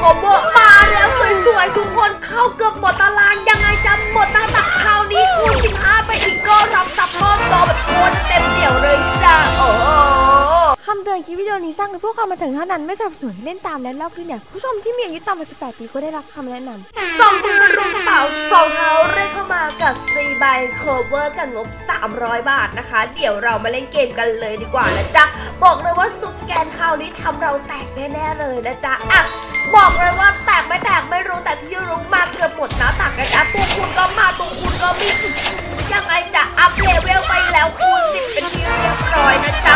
คอมเวอร์มาแล้วสวยๆทุกคนเข้าเกือบหมดตารางยังไงจะหมดหน้าตักคราวนี้คูณ15ไปอีกก็รับซับพอร์ตโตแบบโคตรเต็มเดี่ยวเลยจ้าโอ้โหคำเตือนคลิปวิดีโอนี้สร้างโดยผู้ความบันเทิงเท่านั้นไม่สนับสนุนให้เล่นตามและเล่าคลิปเนี่ยผู้ชมที่มีอายุต่ำกว่า18ปีก็ได้รับคำแนะนำสองมือรุกกระเป๋าสองเท้าเรียกเข้ามากับซีใบ โคเวอร์กับงบ 300 บาทนะคะ เดี๋ยวเรามาเล่นเกมกันเลยดีกว่านะจ๊ะ บอกเลยว่าสุดสแกนคราวนี้ทำเราแตกแน่ๆเลยนะจ๊ะอะบอกเลยว่าแตกไม่แตกไม่รู้แต่ที่รู้มาเกือบหมดน้าตักนะจ๊ะตัวคุณก็มาตัวคุณก็มียังไงจะอัพเลเวลไปแล้วคูณ10เป็นที่เรียบร้อยนะจ๊ะ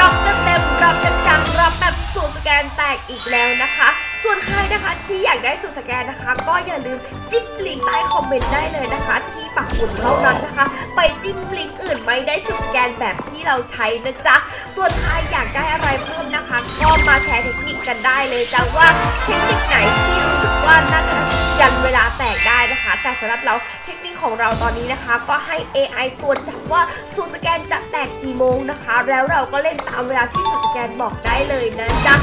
รับเต็มๆรับจังๆรับแบบสูตรสแกนแตกอีกแล้วนะคะ ส่วนใครนะคะที่อยากได้สูตรสแกนนะคะ ก็อย่าลืมจิ้มลิงก์ใต้คอมเมนต์ได้เลยนะคะ ที่ปักหมุดเท่านั้นนะคะ ไปจิ้มลิงก์อื่นไม่ได้สูตรสแกนแบบที่เราใช้นะจ๊ะส่วนใครอยากได้อะไรเพิ่มนะคะ ก็มาแชร์เทคนิคกันได้เลยจ้ะว่าเทคนิคไหนที่รู้สึกว่าน่า สำหรับเราเทคนิคของเราตอนนี้นะคะ ก็ให้ AI ตรวจจับว่าสูตรสแกนจะแตกกี่โมงนะคะ แล้วเราก็เล่นตามเวลาที่สูตรสแกนบอกได้เลยนะจ๊ะ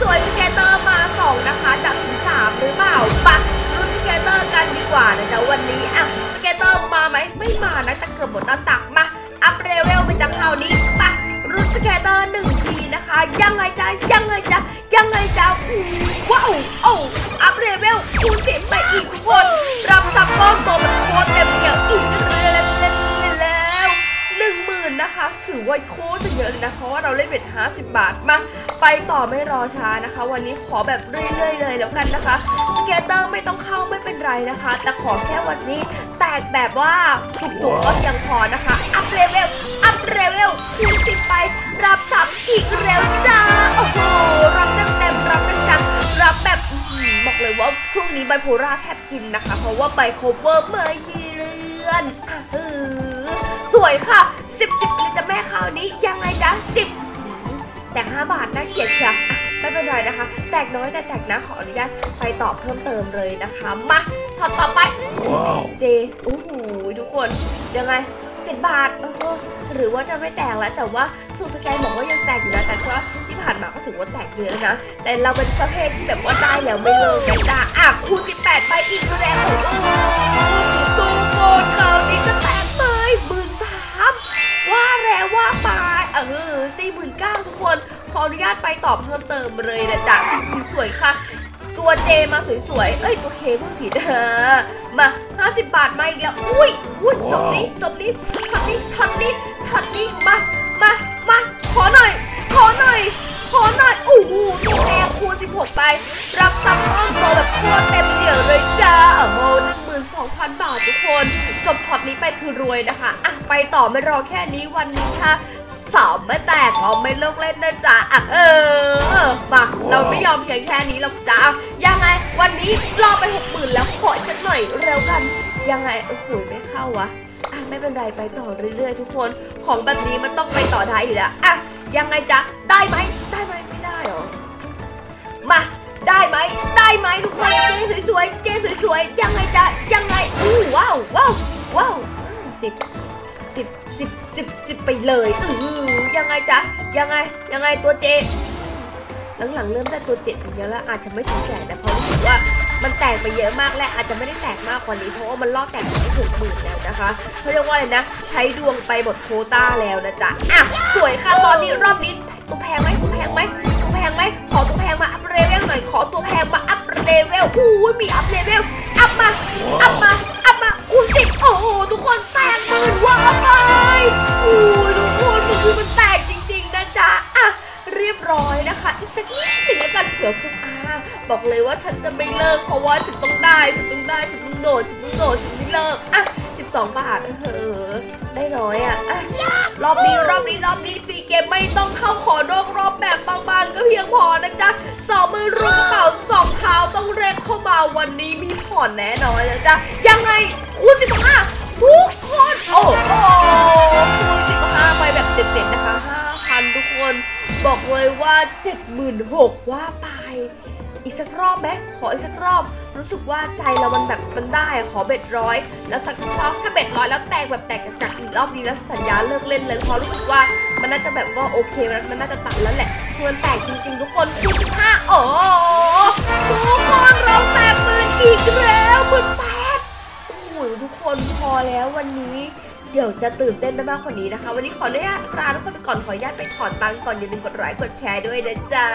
สวยๆ scatter มาสองนะคะจากถึงสามหรือเปล่าปะรุ่นสแกนเตอร์กันดีกว่านะจ๊ะวันนี้อะสแกนเตอร์มาไหมไม่มานะแต่เกือบหมดหน้าตักมาอัพเรเวลไปจากคราวนี้ปะรุ่นสแกนเตอร์หนึ่งทีนะคะ ยังไงจ๊ะยังไงจ๊ะยังไงจ๊ะว้าวโอ้อัพเรเวลคูณสิบไปอีกทุกคน ว่าโคตรจะเยอะเลยนะ เพราะว่าเราเล่นเบ็ดห้าสิบบาท มา ไปต่อไม่รอช้านะคะ วันนี้ขอแบบเรื่อยๆเลยแล้วกันนะคะ scatter ไม่ต้องเข้าไม่เป็นไรนะคะ แต่ขอแค่วันนี้แตกแบบว่าจุกๆก็ยังพอนะคะ อัพเลเวล อัพเลเวลคูณสิบไป รับทรัพย์อีกแล้วจ้า โอ้โห รับเต็มเต็มๆรับจังๆรับแบบบอกเลยว่าช่วงนี้ไบโพล่าแทบกินนะคะ เพราะว่าไบโคเวอร์มาเยือนอะเออสวยค่ะ สิบสิบเลยจ้ะแม่คราวนี้ยังไงจ๊ะสิบแตก5บาทน่าเกลียดจ้ะอะไม่เป็นไรนะคะ แตกน้อยแต่แตกนะขออนุญาตไปต่อเพิ่มเติมเลยนะคะ มาช็อตต่อไป เจโอ้โหทุกคนยังไงเจ็ดบาทเออหรือว่าจะไม่แตกแล้วแต่ว่าสูตรสแกนบอกว่ายังแตกอยู่นะแต่ว่าที่ผ่านมาก็ถือว่าแตกเยอะนะ แต่เราเป็นประเภทที่แบบว่าได้แล้วไม่เลิกนะจ๊ะอะคูณ18ไปอีกแล้วโอ้โหทุกคนคราวนี้จะแตก ออนุญาตไปตอบเพิ่มเติมเลยนะจ๊ะอืมสวยค่ะ ตัว J มาสวยๆ เอ้ย ตัว K พูดผิดฮะมา 50 บาทมาอีกแล้ว อุ้ยอุ้ยจบนี้จบนี้ช็อตนี้ช็อตนี้ช็อตนี้มา มา มา ขอหน่อย ขอหน่อยขอหน่อยโอ้โหตัวแอร์คูณ16 ไป รับซับต้อนโตแบบโคตรเต็มเดี่ยวเลยจ้าโอ้โห12,000บาททุกคน จบช็อตนี้ไปคือรวยนะคะ อะ ไปต่อไม่รอแค่นี้วันนี้ค่ะ สอบไม่แตกเอไม่เลิกเล่นนะจ๊ะอะเออมาเราไม่ยอมเพียงแค่นี้หรอกจ้ายังไง วันนี้รอไปหกหมื่นแล้วขออีกสักหน่อยเร็วกัน ยังไงโอ้โหไม่เข้าวะอะไม่เป็นไรไปต่อเรื่อยๆ ทุกคนของแบบนี้มันต้องไปต่อได้อยู่แล้วอะยังไงจ๊ะได้ไหมได้ไหมไม่ได้หรอมาได้ไหมได้ไหมทุกคนเจสวยๆเจสวยๆยังไงจ๊ะยังไงอู้ว้าวว้าวว้าวสิบ สิบสิบสิบสิบไปเลยอือยังไงจ๊ะยังไงยังไงตัวเจ หลังๆเริ่มได้ตัวเจ็ดอย่างเงี้ยแล้วอาจจะไม่ถึงแสนแต่พราะรู้สึกว่ามันแตกไปเยอะมากและอาจจะไม่ได้แตกมากกว่านี้เพราะว่ามันล่อแตกไม่ถึงหมื่นแล้วนะคะเขาเรียกว่าอะไรนะ ใช้ดวงไปหมดโควต้าแล้วนะจ๊ะอะสวยค่ะตอนนี้รอบนี้ตัวแพงไหมตัวแพงไหมตัวแพงไหมขอตัวแพงมา up level หน่อยขอตัวแพงมา up level อู้มี up level up มาะอีกสักนิดหนึ่งแล้วกันเผื่อคุณอาบอกเลยว่าฉันจะไม่เลิกเพราะว่าฉันต้องได้ฉันต้องได้ฉันต้องโดดฉันต้องโดดฉันไม่เลิกอะ12 บาทเออได้น้อยอะอะรอบนี้รอบนี้รอบนี้ซีเกมไม่ต้องเข้าขอนอกรอบแบบบางๆก็เพียงพอนะจ๊ะสองมือรุกระเป๋าสองเท้าต้องเร็กเข้ามาวันนี้มีถอนแน่นอนนะจ๊ะยังไงคูณ15ทุกคนโอ้โหคูณ15ไปแบบเด็ดๆนะคะ บอกเลยว่า 76,000ว่าไป อีกสักรอบไหมขออีกสักรอบ รู้สึกว่าใจเรามันแบบมันได้ขอเบ็ดร้อยแล้วสักรอบถ้าเบ็ดร้อยแล้วแตกแบบแตกกักอีกรอบนี้แล้วสัญญาเลิกเล่นเลยเพราะรู้สึกว่ามันน่าจะแบบว่าโอเคมันน่าจะตัดแล้วแหละมันแตกจริงๆทุกคนคือ15โอ้ทุกคนเราแตกหมื่นอีกแล้วหมื่นแปดโอ้ยทุกคนพอแล้ววันนี้ เดี๋ยวจะตื่นเต้นไปมากกว่านี้นะคะ วันนี้ขออนุญาตลาทุกคนไปก่อนขออนุญาตไปถอนตังค์ก่อนอย่าลืมกดไลค์กดแชร์ด้วยนะจ๊ะ